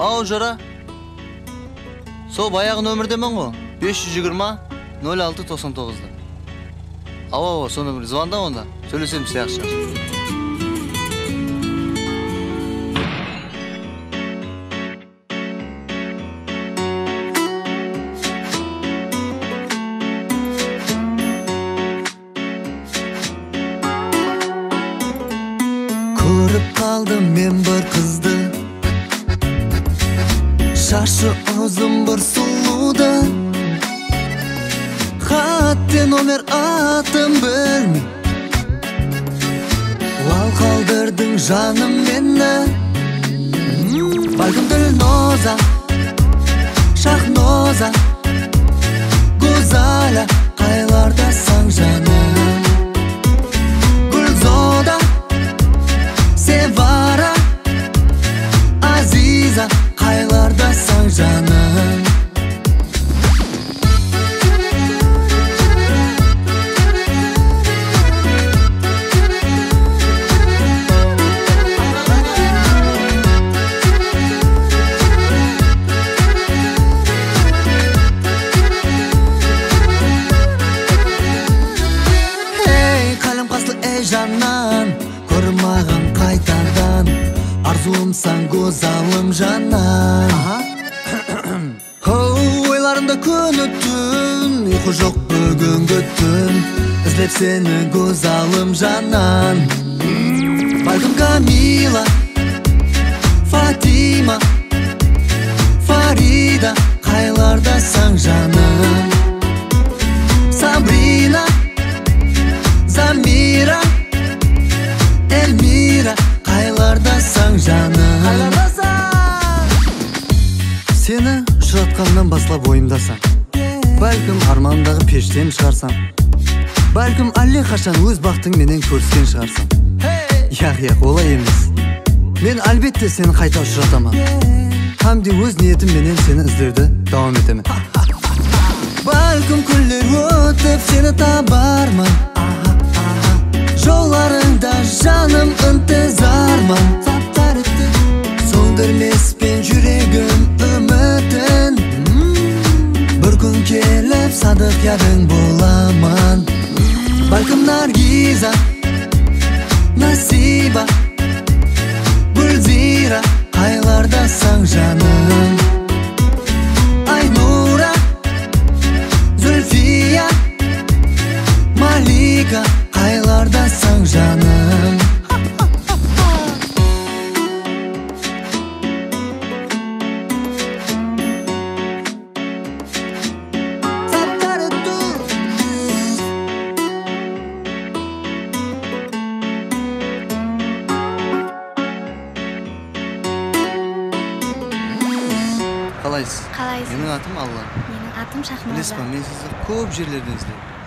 ау жора сол баяғы ғой жиырма нөл алты тоқсан тоғызда. Ооба ооба сол нөмірге звонда онда. Сөйлесеміз жақсы жақсы көріп шашы ұзын бір сұлуды хатте номер атын білмей лал қалдырдың жаным мені бәлкім ділноза шахноза гузаля Арзуымсаң гозалым жаннан Хоу ойларымда күні түн ұйқы жоқ бүгінгі түн. Іздеп сені гозалым жаннан бәлкім камила фатима фарида қайлардасың жаным жаным. Сені ұшыратқаннан бастап ойымдасам. Бәлкім армандағы пештен шығарсам. Бәлкім әлдеқашан өз бақытыңменен көріскен шығарсың. Яқ яқ олай емес. Мен әлбетте сені қайта ұшыратамын. Хамди өз ниетімменен сені іздеуді давам етемін. Бәлкім күндер өтіп сені табармын садық ядың боламын бәлкім наргиза насиба қалайсыз? Қалайсыз. Менің атым алла. Менің атым білесіз ба мен сізді көп жерлерден іздедім